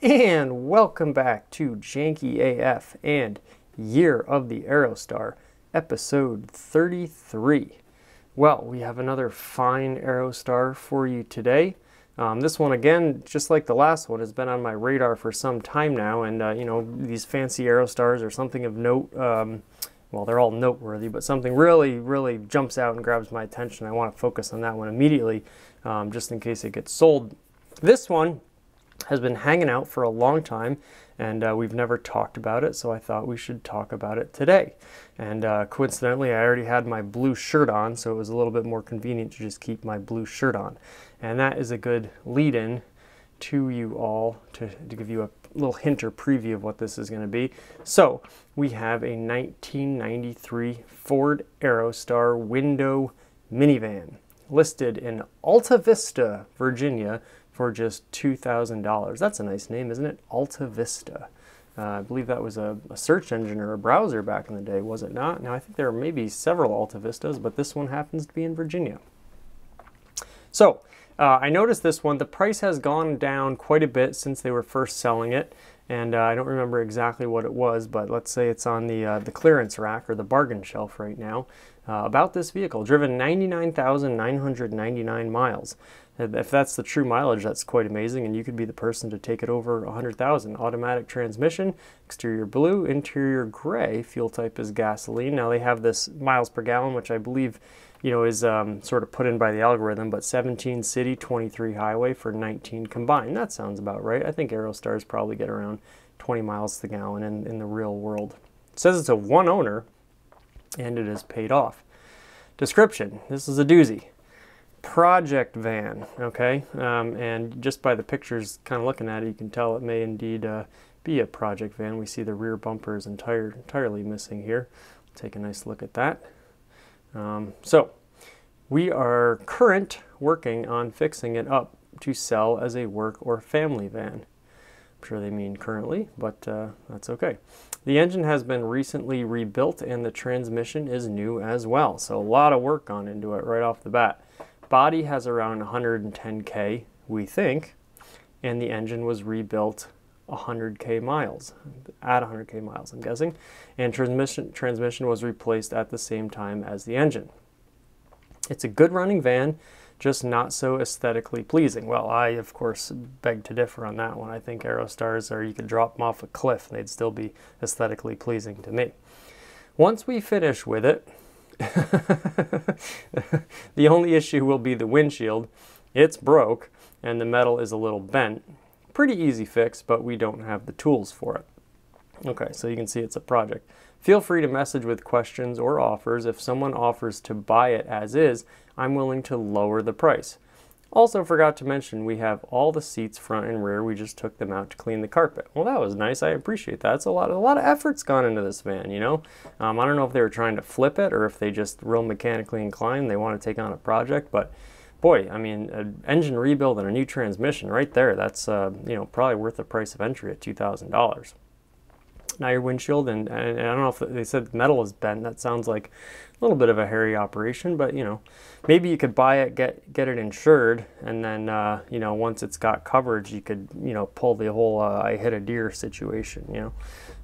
And welcome back to Janky AF and Year of the Aerostar, episode 33. Well, we have another fine Aerostar for you today. Um, this one, again, just like the last one, has been on my radar for some time now. And, uh, you know, these fancy Aerostars are something of note. Um, well, they're all noteworthy, but something really, really jumps out and grabs my attention. I want to focus on that one immediately, um, just in case it gets sold. This one has been hanging out for a long time and uh, we've never talked about it, so I thought we should talk about it today. And uh, coincidentally, I already had my blue shirt on, so it was a little bit more convenient to just keep my blue shirt on. And that is a good lead in to you all to, to give you a little hint or preview of what this is going to be. So, we have a 1993 Ford Aerostar window minivan listed in Alta Vista, Virginia for just $2,000. That's a nice name, isn't it? Alta Vista. Uh, I believe that was a, a, search engine or a browser back in the day, was it not? Now, I think there are maybe several Alta Vistas, but this one happens to be in Virginia. So, uh, I noticed this one, the price has gone down quite a bit since they were first selling it. And uh, I don't remember exactly what it was, but let's say it's on the, uh, the clearance rack or the bargain shelf right now. Uh, about this vehicle, driven 99,999 miles. If that's the true mileage, that's quite amazing, and you could be the person to take it over 100,000. Automatic transmission, exterior blue, interior gray, fuel type is gasoline. Now they have this miles per gallon, which I believe you know, is um, sort of put in by the algorithm, but 17 city, 23 highway for 19 combined. That sounds about right. I think Aerostars probably get around 20 miles to the gallon in, in the real world. It says it's a one owner, and it is paid off. Description, this is a doozy project van, okay? Um, and just by the pictures kind of looking at it, you can tell it may indeed uh, be a project van. We see the rear bumper is entire, entirely missing here. Take a nice look at that. Um, so, we are current working on fixing it up to sell as a work or family van. I'm sure they mean currently, but uh, that's okay. The engine has been recently rebuilt and the transmission is new as well. So a lot of work gone into it right off the bat body has around 110k, we think, and the engine was rebuilt 100k miles, at 100k miles, I'm guessing, and transmission transmission was replaced at the same time as the engine. It's a good running van, just not so aesthetically pleasing. Well, I of course beg to differ on that one. I think Aerostars are you could drop them off a cliff and they'd still be aesthetically pleasing to me. Once we finish with it, the only issue will be the windshield. It's broke and the metal is a little bent. Pretty easy fix, but we don't have the tools for it. Okay, so you can see it's a project. Feel free to message with questions or offers. If someone offers to buy it as is, I'm willing to lower the price. Also forgot to mention we have all the seats front and rear. We just took them out to clean the carpet. Well, that was nice. I appreciate that. It's a lot, a lot of effort's gone into this van, you know? Um, I don't know if they were trying to flip it or if they just real mechanically inclined. They want to take on a project, but boy, I mean, an engine rebuild and a new transmission right there, that's, uh, you know, probably worth the price of entry at $2,000. Now your windshield. And, and, I don't know if they said metal is bent. That sounds like a little bit of a hairy operation, but you know, maybe you could buy it, get get it insured, and then uh, you know, once it's got coverage, you could you know pull the whole uh, "I hit a deer" situation. You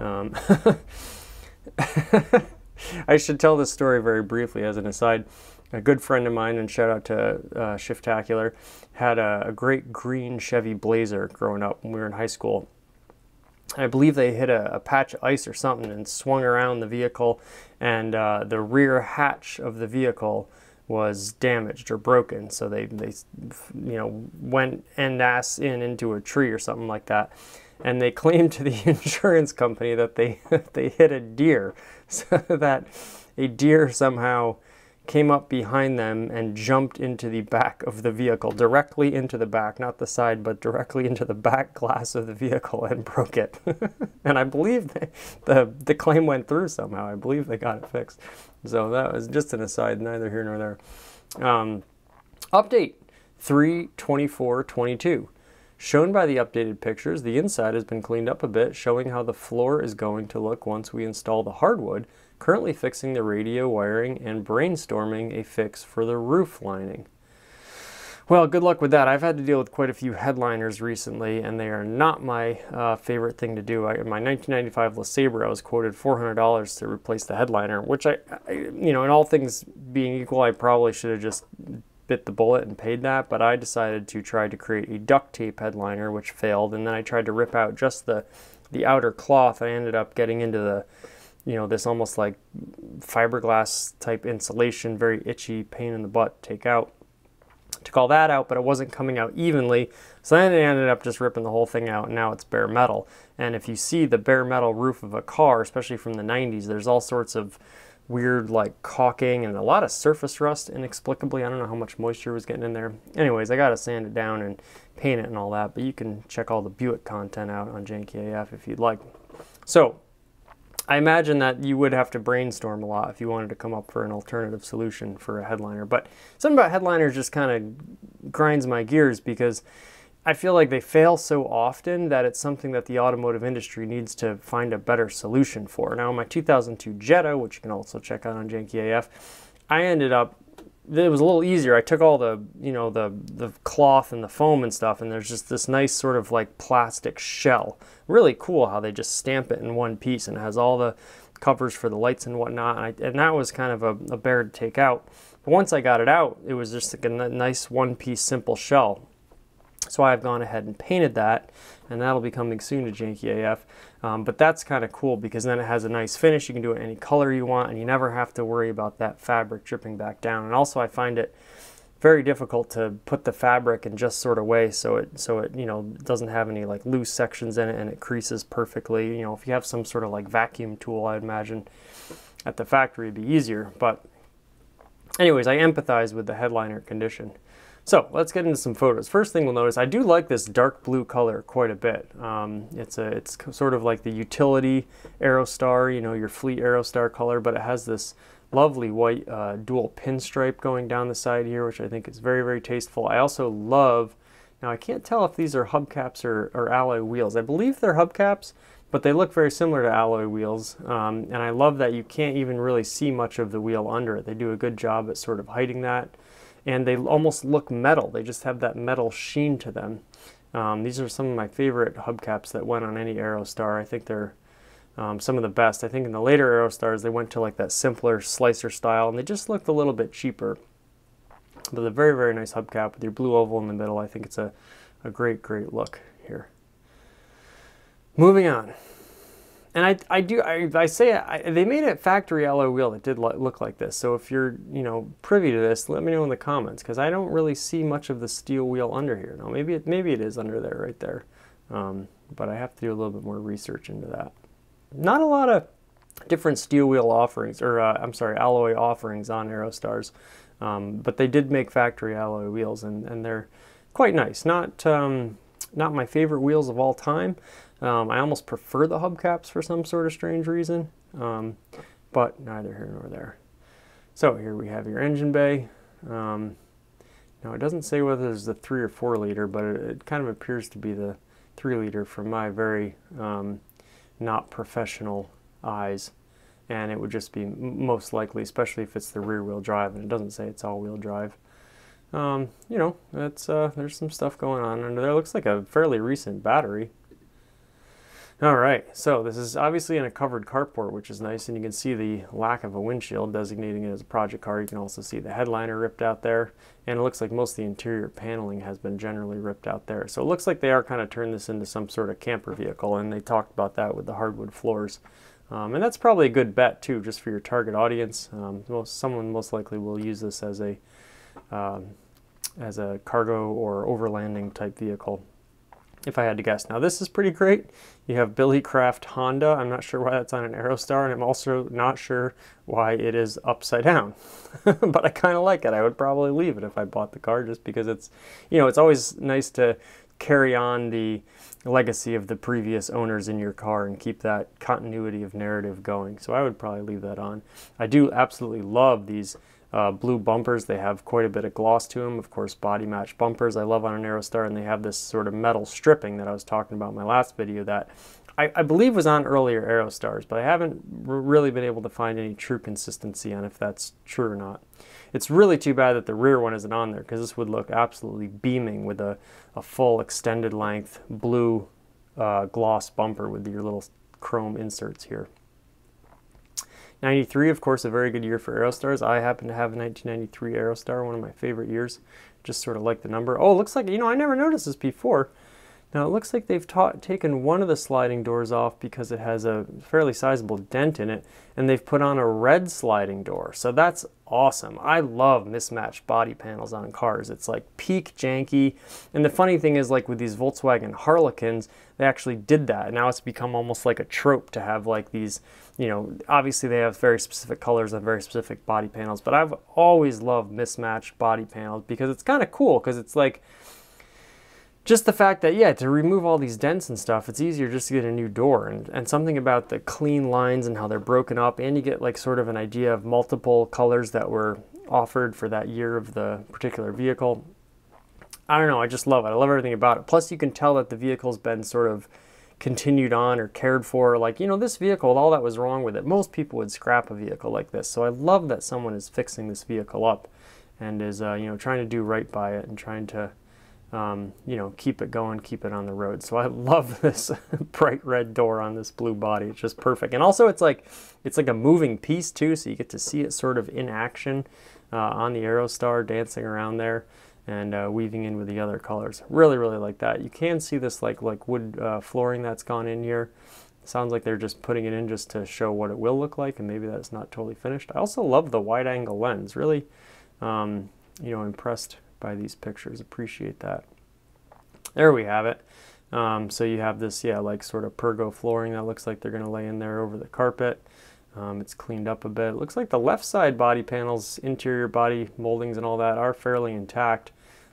know. Um, I should tell this story very briefly as an aside. A good friend of mine, and shout out to uh, Shiftacular, had a, a great green Chevy Blazer growing up when we were in high school I believe they hit a, a, patch of ice or something and swung around the vehicle, and uh, the rear hatch of the vehicle was damaged or broken. So they, they, you know, went end ass in into a tree or something like that, and they claimed to the insurance company that they they hit a deer, so that a deer somehow came up behind them and jumped into the back of the vehicle, directly into the back, not the side, but directly into the back glass of the vehicle and broke it. and I believe the, the claim went through somehow. I believe they got it fixed. So that was just an aside, neither here nor there. Um, update 32422. Shown by the updated pictures, the inside has been cleaned up a bit, showing how the floor is going to look once we install the hardwood, currently fixing the radio wiring and brainstorming a fix for the roof lining. Well, good luck with that. I've had to deal with quite a few headliners recently, and they are not my uh, favorite thing to do. I, in my 1995 LeSabre, I was quoted $400 to replace the headliner, which I, I, you know, in all things being equal, I probably should have just bit the bullet and paid that, but I decided to try to create a duct tape headliner, which failed, and then I tried to rip out just the, the outer cloth. I ended up getting into the, you know, this almost like fiberglass type insulation, very itchy, pain in the butt take out took all that out, but it wasn't coming out evenly. So then it ended up just ripping the whole thing out, and now it's bare metal. And if you see the bare metal roof of a car, especially from the 90s, there's all sorts of weird like caulking and a lot of surface rust inexplicably. I don't know how much moisture was getting in there. Anyways, I got to sand it down and paint it and all that, but you can check all the Buick content out on Janky AF if you'd like. So I imagine that you would have to brainstorm a lot if you wanted to come up for an alternative solution for a headliner. But something about headliners just kind of grinds my gears because I feel like they fail so often that it's something that the automotive industry needs to find a better solution for. Now, in my 2002 Jetta, which you can also check out on Janky AF, I ended up it was a little easier. I took all the, you know, the the cloth and the foam and stuff, and there's just this nice sort of like plastic shell. Really cool how they just stamp it in one piece and it has all the covers for the lights and whatnot. And, I, and that was kind of a, a, bear to take out. But once I got it out, it was just like a nice one piece simple shell. So I've gone ahead and painted that, and that'll be coming soon to Janky AF. Um, but that's kind of cool because then it has a nice finish. You can do it any color you want, and you never have to worry about that fabric dripping back down. And also, I find it very difficult to put the fabric in just sort of way so it so it you know doesn't have any like loose sections in it and it creases perfectly. You know, if you have some sort of like vacuum tool, I'd imagine at the factory it'd be easier. But anyways, I empathize with the headliner condition. So let's get into some photos. First thing we'll notice, I do like this dark blue color quite a bit. Um, it's a, it's sort of like the utility Aerostar, you know, your fleet Aerostar color, but it has this lovely white uh, dual pinstripe going down the side here, which I think is very, very tasteful. I also love, now I can't tell if these are hubcaps or, or alloy wheels. I believe they're hubcaps, but they look very similar to alloy wheels. Um, and I love that you can't even really see much of the wheel under it. They do a good job at sort of hiding that and they almost look metal. They just have that metal sheen to them. Um, these are some of my favorite hubcaps that went on any Aerostar. I think they're um, some of the best. I think in the later Aerostars they went to like that simpler slicer style and they just looked a little bit cheaper. But a very, very nice hubcap with your blue oval in the middle. I think it's a, a great, great look here. Moving on and I, I do I, I say I, they made a factory alloy wheel that did look like this. So if you're you know privy to this, let me know in the comments because I don't really see much of the steel wheel under here. Now maybe it maybe it is under there right there, um, but I have to do a little bit more research into that. Not a lot of different steel wheel offerings or uh, I'm sorry alloy offerings on Aerostars, um, but they did make factory alloy wheels and and they're quite nice. Not um, not my favorite wheels of all time. Um, I almost prefer the hubcaps for some sort of strange reason, um, but neither here nor there. So here we have your engine bay. Um, now it doesn't say whether it's the three or four liter, but it, it, kind of appears to be the three liter from my very um, not professional eyes. And it would just be most likely, especially if it's the rear wheel drive, and it doesn't say it's all wheel drive. Um, you know, that's, uh, there's some stuff going on under there. It looks like a fairly recent battery. All right, so this is obviously in a covered carport, which is nice, and you can see the lack of a windshield designating it as a project car. You can also see the headliner ripped out there, and it looks like most of the interior paneling has been generally ripped out there. So it looks like they are kind of turned this into some sort of camper vehicle, and they talked about that with the hardwood floors. Um, and that's probably a good bet too, just for your target audience. Um, most, someone most likely will use this as a um, as a cargo or overlanding type vehicle if I had to guess. Now this is pretty great. You have Billy Craft Honda. I'm not sure why that's on an Aerostar, and I'm also not sure why it is upside down. but I kind of like it. I would probably leave it if I bought the car just because it's, you know, it's always nice to carry on the legacy of the previous owners in your car and keep that continuity of narrative going. So I would probably leave that on. I do absolutely love these uh, blue bumpers. They have quite a bit of gloss to them. Of course, body match bumpers I love on an Aerostar, and they have this sort of metal stripping that I was talking about in my last video that I, I believe was on earlier Aerostars, but I haven't really been able to find any true consistency on if that's true or not. It's really too bad that the rear one isn't on there because this would look absolutely beaming with a, a full extended length blue uh, gloss bumper with your little chrome inserts here. 93, of course, a very good year for Aerostars. I happen to have a 1993 Aerostar, one of my favorite years. Just sort of like the number. Oh, looks like, you know, I never noticed this before. Now it looks like they've taken one of the sliding doors off because it has a fairly sizable dent in it and they've put on a red sliding door. So that's awesome. I love mismatched body panels on cars. It's like peak janky. And the funny thing is like with these Volkswagen Harlequins, they actually did that. Now it's become almost like a trope to have like these, you know, obviously they have very specific colors and very specific body panels, but I've always loved mismatched body panels because it's kind of cool because it's like, just the fact that yeah to remove all these dents and stuff it's easier just to get a new door. And, and something about the clean lines and how they're broken up and you get like sort of an idea of multiple colors that were offered for that year of the particular vehicle. I don't know i just love it. I love everything about it. Plus you can tell that the vehicle's been sort of continued on or cared for. Like you know this vehicle all that was wrong with it. Most people would scrap a vehicle like this. So i love that someone is fixing this vehicle up and is uh, you know trying to do right by it and trying to um, you know, keep it going, keep it on the road. So I love this bright red door on this blue body. It's just perfect. And also it's like, it's like a moving piece too. So you get to see it sort of in action uh, on the Aerostar dancing around there and uh, weaving in with the other colors. Really, really like that. You can see this like, like wood uh, flooring that's gone in here. sounds like they're just putting it in just to show what it will look like and maybe that's not totally finished. I also love the wide angle lens. Really, um, you know, impressed by these pictures. Appreciate that. There we have it. Um, so you have this, yeah, like sort of pergo flooring that looks like they're going to lay in there over the carpet. Um, it's cleaned up a bit. It looks like the left side body panels, interior body moldings and all that are fairly intact.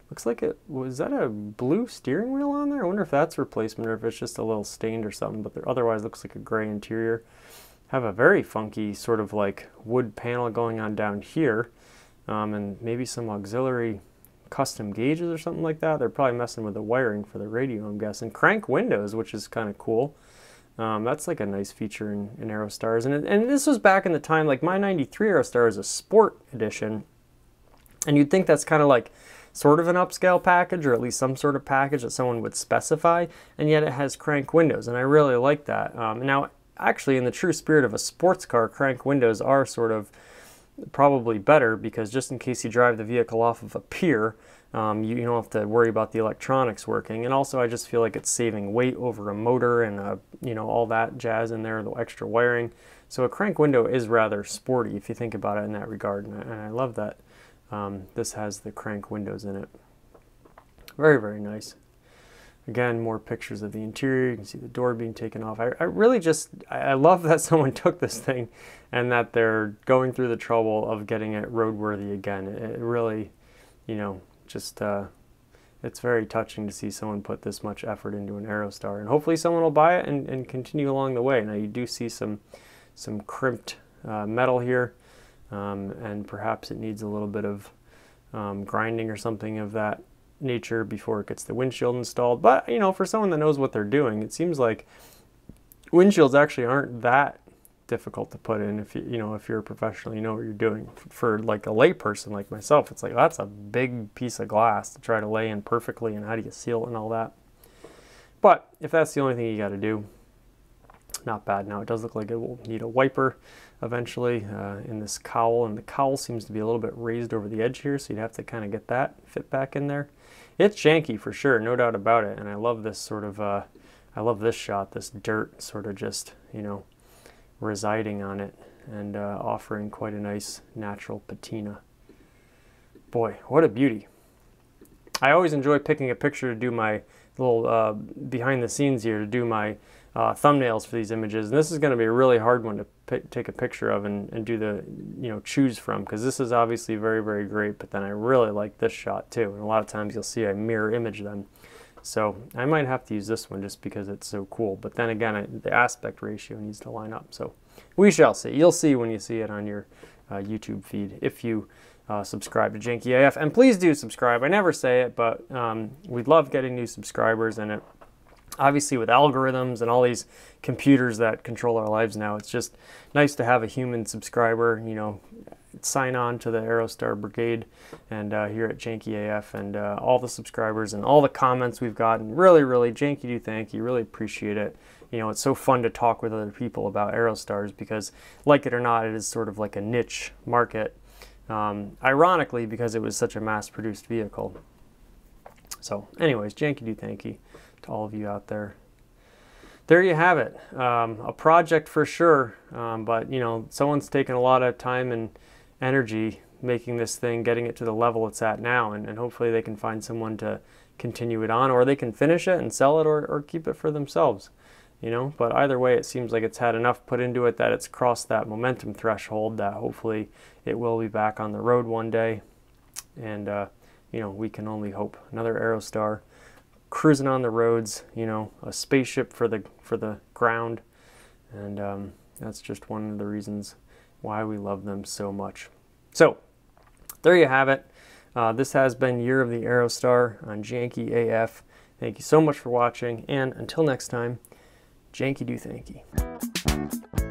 Looks like it, was that a blue steering wheel on there? I wonder if that's replacement or if it's just a little stained or something, but otherwise looks like a gray interior. Have a very funky sort of like wood panel going on down here. Um, and maybe some auxiliary custom gauges or something like that. They're probably messing with the wiring for the radio, I'm guessing. Crank windows, which is kind of cool. Um, that's like a nice feature in, in Aerostars. And, and this was back in the time, like my 93 Aerostar is a sport edition. And you'd think that's kind of like sort of an upscale package or at least some sort of package that someone would specify. And yet it has crank windows. And I really like that. Um, now, actually, in the true spirit of a sports car, crank windows are sort of probably better because just in case you drive the vehicle off of a pier, um, you, you, don't have to worry about the electronics working. And also, I just feel like it's saving weight over a motor and uh, you know all that jazz in there, the extra wiring. So a crank window is rather sporty if you think about it in that regard, and I, and I love that um, this has the crank windows in it. Very very nice. Again, more pictures of the interior. You can see the door being taken off. I, I really just, I love that someone took this thing and that they're going through the trouble of getting it roadworthy again. It, really, you know, just, uh, it's very touching to see someone put this much effort into an Aerostar. And hopefully someone will buy it and, and continue along the way. Now you do see some, some crimped uh, metal here. Um, and perhaps it needs a little bit of um, grinding or something of that nature before it gets the windshield installed. But, you know, for someone that knows what they're doing, it seems like windshields actually aren't that difficult to put in if you, you know, if you're a professional, you know what you're doing. For like a layperson like myself, it's like, that's a big piece of glass to try to lay in perfectly and how do you seal it and all that. But if that's the only thing you got to do, not bad. Now it does look like it will need a wiper eventually uh, in this cowl and the cowl seems to be a little bit raised over the edge here so you'd have to kind of get that fit back in there. It's janky for sure, no doubt about it. And I love this sort of, uh, I love this shot, this dirt sort of just, you know, residing on it and uh, offering quite a nice natural patina. Boy, what a beauty. I always enjoy picking a picture to do my little uh, behind the scenes here to do my uh, thumbnails for these images. And this is going to be a really hard one to take a picture of and, and do the, you know, choose from because this is obviously very, very great. But then I really like this shot too. And a lot of times you'll see I mirror image them. So I might have to use this one just because it's so cool. But then again, I, the aspect ratio needs to line up. So we shall see. You'll see when you see it on your uh, YouTube feed if you uh, subscribe to Janky AF. And please do subscribe. I never say it, but um, we love getting new subscribers, and it obviously with algorithms and all these computers that control our lives now, it's just nice to have a human subscriber. You know, sign on to the Aerostar Brigade and uh, here at Janky AF and uh, all the subscribers and all the comments we've gotten. Really, really, Janky do thank you. Really appreciate it. You know, it's so fun to talk with other people about Aerostars because, like it or not, it is sort of like a niche market. Um, ironically, because it was such a mass-produced vehicle. So, anyways, Janky do thank you to all of you out there there you have it. Um, a project for sure, um, but you know, someone's taken a lot of time and energy making this thing, getting it to the level it's at now, and, and hopefully they can find someone to continue it on, or they can finish it and sell it, or, or keep it for themselves. You know, but either way, it seems like it's had enough put into it that it's crossed that momentum threshold that hopefully it will be back on the road one day, and uh, you know, we can only hope. Another Aerostar cruising on the roads, you know, a spaceship for the for the ground, and um, that's just one of the reasons why we love them so much. So, there you have it. Uh, this has been Year of the Aerostar on Janky AF. Thank you so much for watching, and until next time, Janky do thanky.